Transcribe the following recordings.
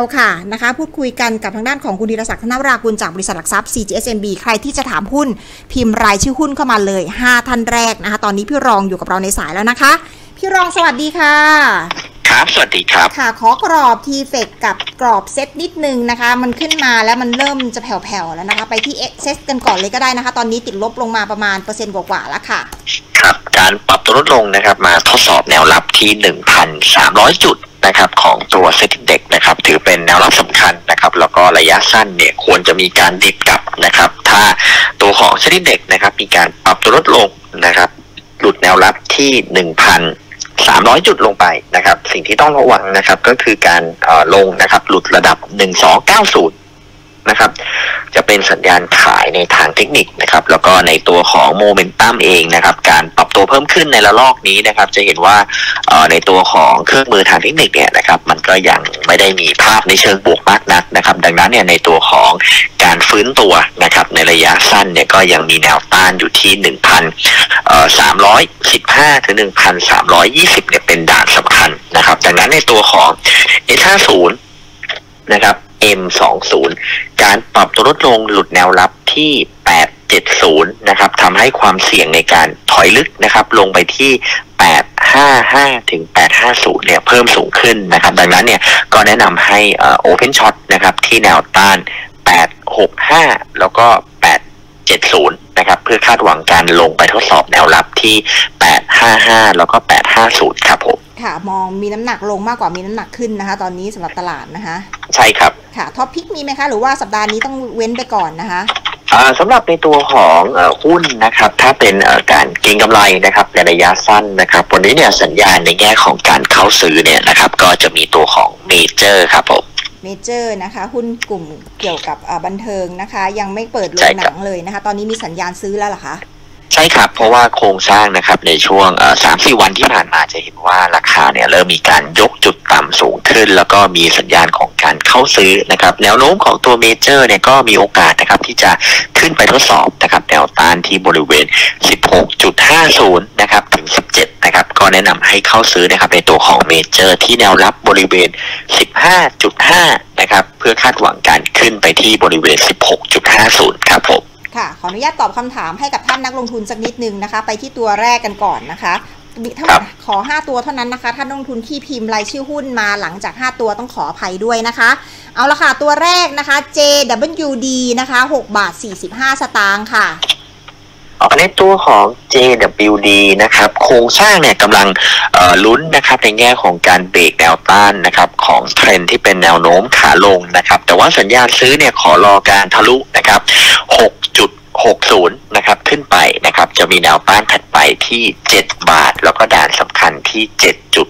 เอาค่ะนะคะพูดคุยกันกับทางด้านของคุณธีรศักดิ์ธนวรากุลจากบริษัทหลักทรัพย์ CGSMB ใครที่จะถามหุ้นพิมพ์รายชื่อหุ้นเข้ามาเลย 5 ท่านแรกนะคะ ตอนนี้พี่รองอยู่กับเราในสายแล้วนะคะ พี่รองสวัสดีค่ะ ครับ สวัสดีครับ ค่ะ ขอกรอบทีเฟกกับกรอบเซตนิดนึงนะคะ มันขึ้นมาแล้วมันเริ่มจะแผ่วๆแล้วนะคะ ไปที่เซตกันก่อนเลยก็ได้นะคะ ตอนนี้ติดลบลงมาประมาณเปอร์เซ็นต์กว่าๆแล้วค่ะ ครับ การปรับตัวลดลงนะครับ มาทดสอบแนวรับที่ 1,300 จุด นะครับของตัว SET Index นะครับถือเป็นแนวรับสำคัญนะครับแล้วก็ระยะสั้นเนี่ยควรจะมีการดีดกลับนะครับถ้าตัวของ SET Index นะครับมีการปรับตัวลดลงนะครับหลุดแนวรับที่1,300จุดลงไปนะครับ สิ่งที่ต้องระวังนะครับก็คือการเอ่อลงนะครับหลุดระดับ1290 นะครับ จะเป็นสัญญาณขายในทางเทคนิคนะครับ แล้วก็ในตัวของโมเมนตัมเองนะครับ การปรับตัวเพิ่มขึ้นในระลอกนี้นะครับ จะเห็นว่าในตัวของเครื่องมือทางเทคนิคเนี่ยนะครับ มันก็ยังไม่ได้มีภาพในเชิงบวกมากนักนะครับ ดังนั้นเนี่ยในตัวของการฟื้นตัวนะครับ ในระยะสั้นเนี่ยก็ยังมีแนวต้านอยู่ที่หนึ่งพันสามร้อยสิบห้าถึงหนึ่งพันสามร้อยยี่สิบเนี่ยเป็นด่านสำคัญนะครับ ดังนั้นในตัวของ S50 นะครับ M20 การปรับตัวลดลงหลุดแนวรับที่ 870 นะครับทำให้ความเสี่ยงในการถอยลึกนะครับ ลงไปที่ 855 ถึง 850 เนี่ยเพิ่มสูงขึ้นนะครับ ดังนั้นเนี่ยก็แนะนำให้ open short นะครับที่แนวต้าน 865 แล้วก็ 870 นะครับ เพื่อคาดหวังการลงไปทดสอบแนวรับที่ 855 แล้วก็ 850 ครับผม ค่ะ มองมีน้ำหนักลงมากกว่ามีน้ำหนักขึ้นนะคะ ตอนนี้สำหรับตลาดนะคะ ใช่ครับค่ะ top pick มีไหมคะ หรือว่าสัปดาห์นี้ต้องเว้นไปก่อนนะคะอ่าสำหรับในตัวของเอ่อหุ้นนะครับ ถ้าเป็นเอ่อการเก็งกำไรนะครับในระยะสั้นนะครับ วันนี้เนี่ยสัญญาณในแง่ของการเข้าซื้อเนี่ยนะครับ ก็จะมีตัวของเมเจอร์ครับผมเมเจอร์นะคะ หุ้นกลุ่มเกี่ยวกับอ่าบันเทิงนะคะ ยังไม่เปิดโรใช่งคหรับนังเลยนะคะ ตอนนี้มีสัญญาณซื้อแล้วเหรอคะ ใช่ครับ เพราะว่าโครงสร้างนะครับในช่วงสามสี่วันที่ผ่านมาจะเห็นว่าราคาเนี่ยเริ่มมีการยกจุดต่ำสูงขึ้น แล้วก็มีสัญญาณของการเข้าซื้อนะครับแนวโน้มของตัวเมเจอร์เนี่ยก็มีโอกาสนะครับที่จะขึ้นไปทดสอบนะครับแนวต้านที่บริเวณ 16.50 นะครับถึง 17 นะครับ ก็แนะนำให้เข้าซื้อนะครับในตัวของเมเจอร์ ที่แนวรับบริเวณ 15.5 นะครับเพื่อคาดหวังการขึ้นไปที่บริเวณ 16.50 ครับผม ค่ะ ขออนุญาตตอบคำถามให้กับท่านนักลงทุนสักนิดนึงนะคะ ไปที่ตัวแรกกันก่อนนะคะมีทั้งหมดขอ 5 ตัวเท่านั้นนะคะท่านนักลงทุนที่พิมพ์รายชื่อหุ้นมาหลังจาก 5 ตัวต้องขออภัยด้วยนะคะ เอาละค่ะ ตัวแรกนะคะ JWD นะคะ 6 บาท 45 สตางค์ค่ะอ๋อ ในตัวของ JWD นะครับโครงสร้างเนี่ยกำลังลุ้นนะครับในแง่ของการเบรกแนวต้านนะครับของเทรนที่เป็นแนวโน้มขาลงนะครับแต่ว่าสัญญาณซื้อเนี่ยขอรอการทะลุนะครับ6.60 นะครับ ขึ้นไปนะครับ จะมีแนวต้านถัดไปที่ 7 บาท แล้วก็ด่านสำคัญที่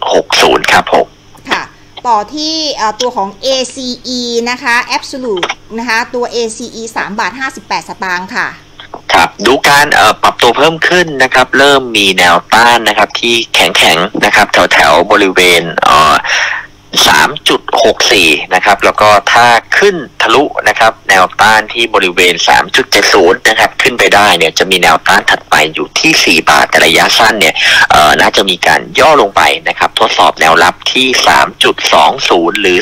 7.60 ครับผมค่ะ ต่อที่ตัวของ ACE นะคะ Absolute นะคะ ตัว ACE 3 บาท 58 สตางค์ค่ะ ครับดูการปรับตัวเพิ่มขึ้นนะครับ เริ่มมีแนวต้านนะครับ ที่แข็งแข็งๆนะครับ แถวแถวบริเวณเอ่อ3.64นะครับ แล้วก็ถ้าขึ้นทะลุนะครับ แนวต้านที่บริเวณ3.70นย์นะครับ ขึ้นไปได้เนี่ยจะมีแนวต้านถัดไปอยู่ที่4บาทแต่ระยะสั้นเนี่ยเอ่อน่าจะมีการย่อลงไปนะครับ ทดสอบแนวรับที่3.20หรือ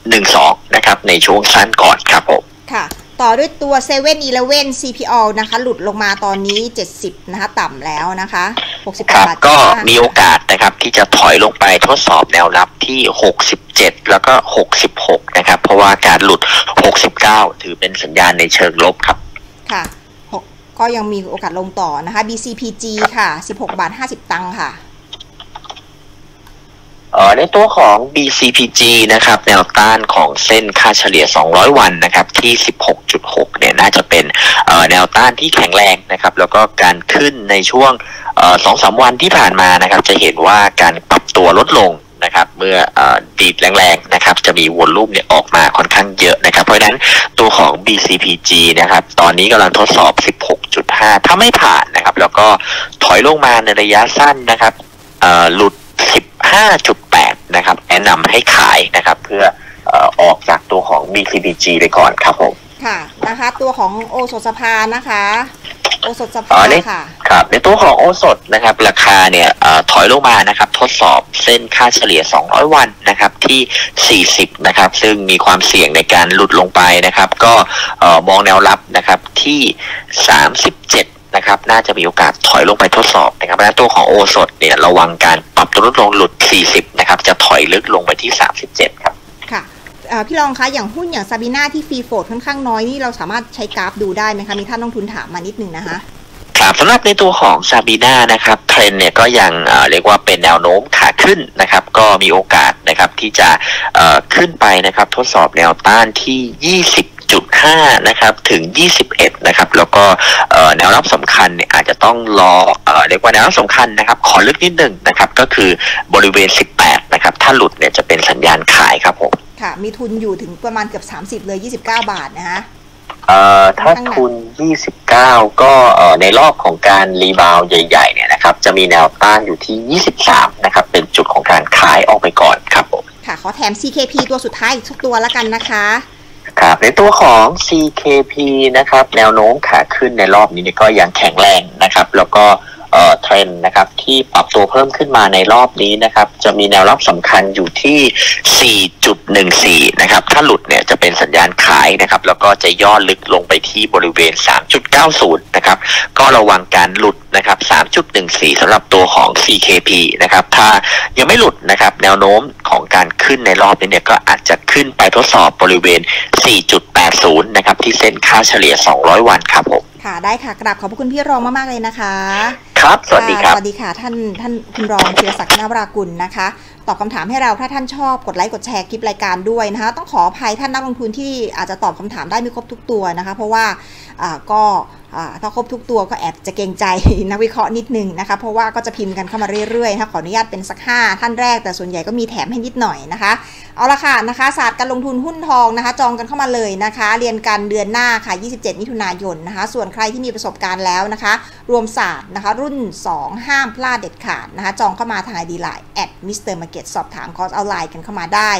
3.12นะครับ ในช่วงสั้นก่อนครับผมค่ะ ต่อด้วยตัว7 e เ e ่ e อ CPO นะคะ หลุดลงมาตอนนี้ 70 นะคะ ต่ำแล้วนะคะ68ครับบาทก็75มีโอกาสนะครับ ที่จะถอยลงไปทดสอบแนวรับที่ 67 แล้วก็ 66 นะครับ เพราะว่าการหลุด 69 ถือเป็นสัญญาณในเชิงลบครับ ค่ะหกก็ยังมีโอกาสลงต่อนะคะ BCPG ค่ะ 16 บาท 50 ตังค์ค่ะเอ่อ ในตัวของ BCPG นะครับแนวต้านของเส้นค่าเฉลี่ย 200 วันนะครับที่ 16.6 เนี่ยน่าจะเป็นแนวต้านที่แข็งแรงนะครับแล้วก็การขึ้นในช่วงสองสามวันที่ผ่านมานะครับจะเห็นว่าการปรับตัวลดลงนะครับเมื่ออดีดแรงๆนะครับจะมีวอลลุ่มเนี่ยออกมาค่อนข้างเยอะนะครับ เพราะฉะนั้นตัวของ BCPG นะครับตอนนี้กำลังทดสอบ 16.5 ถ้าไม่ผ่านนะครับ แล้วก็ถอยลงมาในระยะสั้นนะครับหลุด 15.8 นะครับแนะนำให้ขายนะครับ เพื่อเอ่อออกจากตัวของ BCPG ไปก่อนครับผมค่ะนะคะตัวของโอโสสภานะคะ โอสถสอ๋ภาอนี่ค่ะครับในตัวของโอสถนะครับ ราคาเนี่ยเอ่อถอยลงมานะครับ ทดสอบเส้นค่าเฉลี่ย 200 วันนะครับที่ 40 นะครับ ซึ่งมีความเสี่ยงในการหลุดลงไปนะครับ ก็เอ่อมองแนวรับนะครับที่ 37 นะครับน่าจะมีโอกาสถอยลงไปทดสอบนะครับและตัวของโอสถเนี่ยระวังการปรับตัวลดลงหลุด 40 นะครับ จะถอยลึกลงไปที่ 37 ครับ ค่ะเอ่อพี่รองคะอย่างหุ้นอย่างซาบีนาที่ฟรีโฟดค่อนข้างน้อยนี่เราสามารถใช้กราฟดูได้ไหมคะ มีท่านลงทุนถามมานิดนึงนะคะครับสำหรับในตัวของซาบีนานะครับเทรนด์เนี่ยก็ยังเอ่อเรียกว่าเป็นแนวโน้มขาขึ้นนะครับ ก็มีโอกาสนะครับที่จะเอ่อขึ้นไปนะครับ ทดสอบแนวต้านที่ 20.5 นะครับ ถึง 21 นะครับ แล้วก็เอ่อแนวรับสำคัญเนี่ยอาจจะต้องรอเอ่อเรียกว่าแนวรับสำคัญนะครับ ขอลึกนิดหนึ่งนะครับ ก็คือบริเวณ 18 นะครับ ถ้าหลุดเนี่ยจะเป็นสัญญาณขายครับผม ค่ะ มีทุนอยู่ถึงประมาณเกือบ 30 เลย 29 บาทนะคะเอ่อถ้าทุน 29 ก็เอ่อในรอบของการ rebound ใหญ่ๆ เนี่ยนะครับ จะมีแนวต้านอยู่ที่ 23 นะครับ เป็นจุดของการขายออกไปก่อนครับผม ค่ะ ขอแถม CKP ตัวสุดท้ายอีกสักตัวแล้วกันนะคะ ครับในตัวของ CKP นะครับแนวโน้มขาขึ้นในรอบนี้นก็ยังแข็งแรงนะครับ แล้วก็เอ่อเทรนด์นะครับที่ปรับตัวเพิ่มขึ้นมาในรอบนี้นะครับ จะมีแนวรับสำคัญอยู่ที่ 4.14 นะครับ ถ้าหลุดเนี่ย แล้วก็จะย่อลึกลงไปที่บริเวณ 3.90 นะครับ ก็ระวังการหลุดนะครับ 3.14 สำหรับตัวของ CKP นะครับ ถ้ายังไม่หลุดนะครับ แนวโน้มของการขึ้นในรอบนี้เนี่ยก็อาจจะขึ้นไปทดสอบบริเวณ 4.80 นะครับ ที่เส้นค่าเฉลี่ย 200 วันครับผม ค่ะได้ค่ะกราบขอบพระคุณพี่รองมากๆเลยนะคะ ครับสวัสดีครับสวัสดีค่ะท่านท่านคุณรองธีรศักดิ์นาวรากุลนะคะ ตอบคำถามให้เราถ้าท่านชอบกดไลค์กดแชร์คลิปรายการด้วยนะคะ ต้องขออภัยท่านนักลงทุนที่อาจจะตอบคำถามได้ไม่ครบทุกตัวนะคะ เพราะว่าอ่าก็อ่าถ้าครบทุกตัวก็แอบจะเกรงใจนักวิเคราะห์นิดนึงนะคะ เพราะว่าก็จะพิมพ์กันเข้ามาเรื่อยๆนะคะขออนุญาตเป็นสักห้าท่านแรกแต่ส่วนใหญ่ก็มีแถมให้นิดหน่อยนะคะ เอาละค่ะนะคะศาสตร์การลงทุนหุ้นทองนะคะ จองกันเข้ามาเลยนะคะ เรียนกันเดือนหน้าค่ะ 27 มิถุนายนนะคะ ส่วนใครที่มีประสบการณ์แล้วนะคะ รวมศาสตร์นะคะ รุ่น 2 ห้ามพลาดเด็ดขาดนะคะ จองเข้ามาทาง ID LINE แอด Mister Market สอบถามคอร์สแอาไลน์กันเข้ามาได้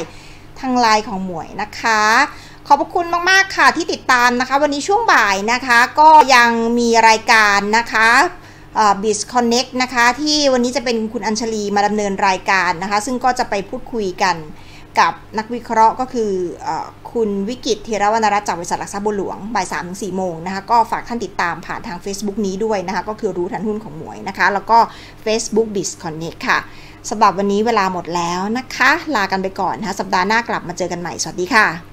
ทางไลน์ของหมวยนะคะ ขอบพระคุณมาก ๆ ค่ะที่ติดตามนะคะ วันนี้ช่วงบ่ายนะคะก็ยังมีรายการนะคะบิสคอนเน็กนะคะ ที่วันนี้จะเป็นคุณอัญชลีมาดำเนินรายการนะคะ ซึ่งก็จะไปพูดคุยกัน กับนักวิเคราะห์ก็คืออคุณวิกิตเทรวรรณรัตน์จากบริษัทหลักทรัพย์บัวหลวงบ่ายสามถึงสี่โมงนะคะก็ฝากท่านติดตามผ่านทาง Facebook นี้ด้วยนะคะ ก็คือรู้ทันหุ้นของหมวยนะคะ แล้วก็ Facebook b i z Connect ค่ะสำหรับวันนี้เวลาหมดแล้วนะคะ ลากันไปก่อนนะคะสัปดาห์หน้ากลับมาเจอกันใหม่ สวัสดีค่ะ